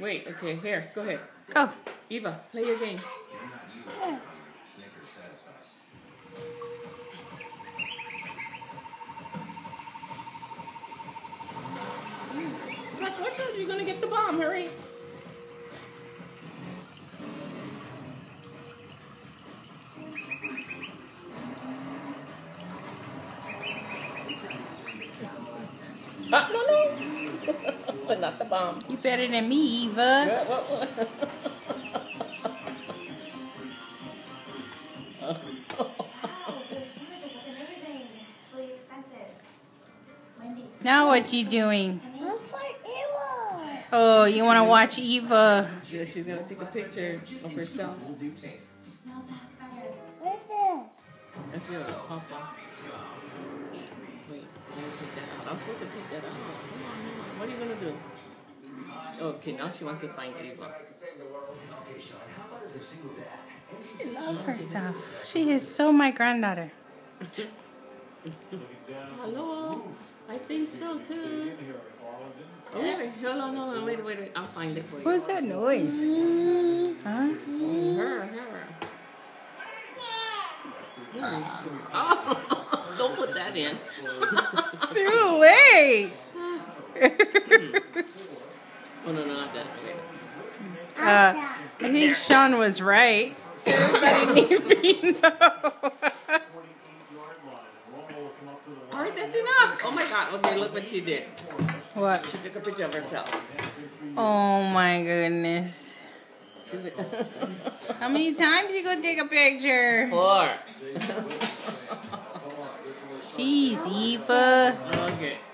Wait, okay, here, go ahead. Go. Eva, play your game. Snickers satisfies. Watch, watch out, you're gonna get the bomb, hurry. Ah, no, no. But not the bomb. You better than me, Eva. What, what, what? Wow, those sandwiches look amazing. Really expensive. Wendy's. Now what you doing? Look for Eva. Oh, you want to watch Eva? Yeah, she's gonna take a picture of herself. Bold new tastes. No, that's better. What's this? That's your papa. I was supposed to take that out. Come on, come on. What are you gonna do? Okay, now she wants to find Eva. Okay, Sean, how about as a single dad? She loves herself. She is so my granddaughter. Hello, I think so too. Oh, wait, hold on, hold on, wait, wait, wait. I'll find it for you. What's that noise? Mm-hmm. Huh? Her, her. Oh, don't put that in. Too late. Oh no, no, not that. Wait. Uh, I think Sean was right. Everybody needs to. All right, that's enough. Oh my God. Okay, look what she did. What? She took a picture of herself. Oh my goodness. How many times you gonna take a picture? Four. Jeez, Eva. Okay.